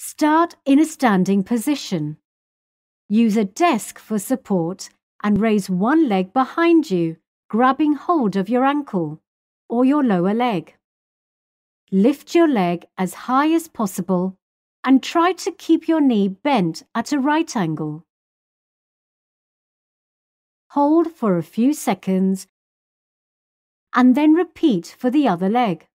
Start in a standing position. Use a desk for support and raise one leg behind you, grabbing hold of your ankle or your lower leg. Lift your leg as high as possible and try to keep your knee bent at a right angle. Hold for a few seconds and then repeat for the other leg.